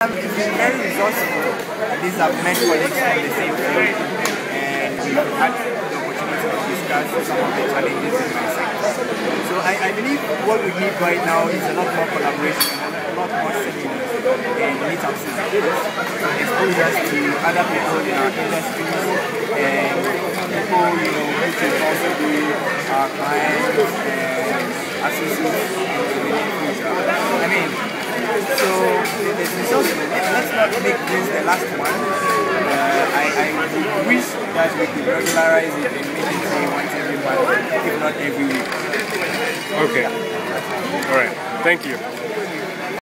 It's very resourceful. These are met colleagues from the same field and we've had the opportunity to discuss some of the challenges in my sector. So I, I believe what we need right now is a lot more collaboration a lot more seminars and meetups like this to expose us to other people in our industries and people, you know, who can also be our clients and associates in the future. I mean, so it's resourceful. Let's not make this the last one. Uh, I, I wish that we could regularize it and make it say once every month, if not every week. Okay. All right. Thank you.